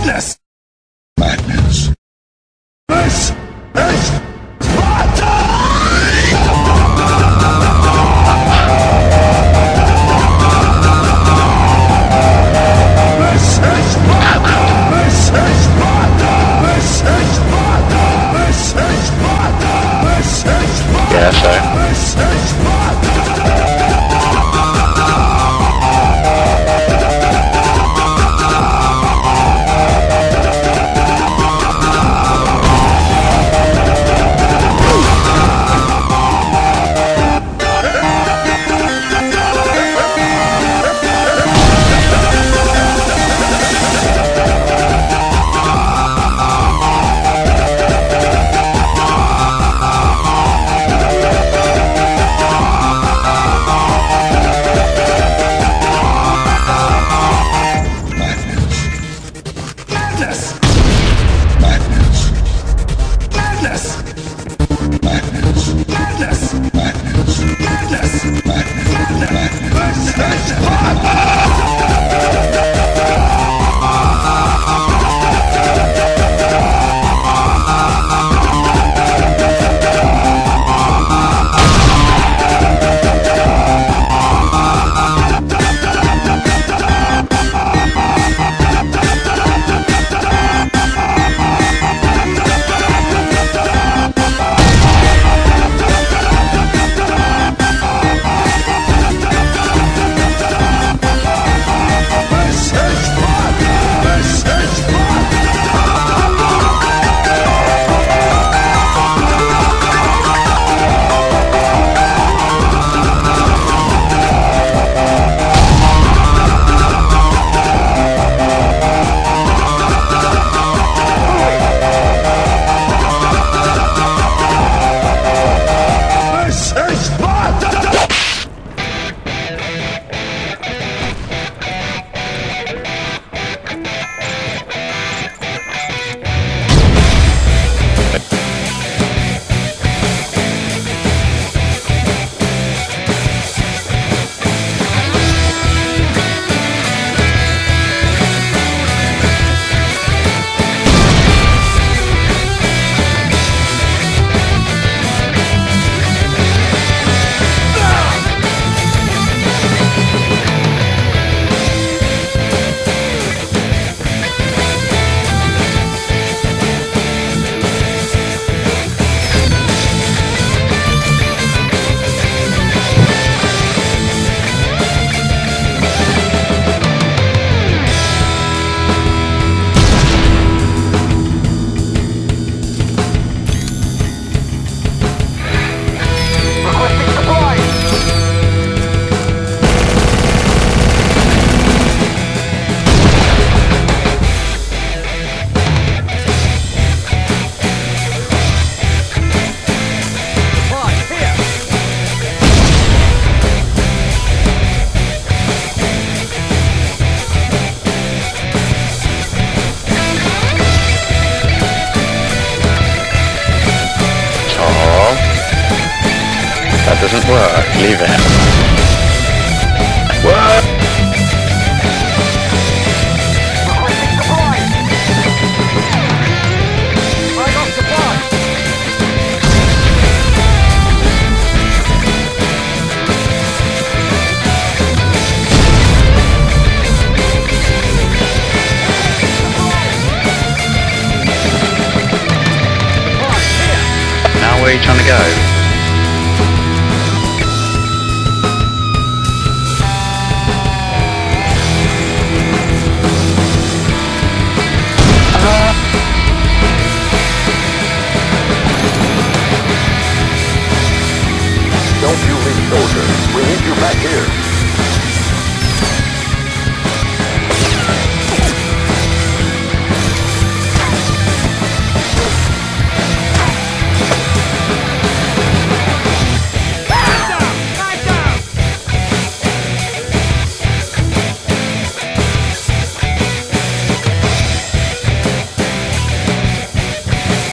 goodness! doesn't work, leave it. What? Now where are you trying to go? Soldier, We need you back here.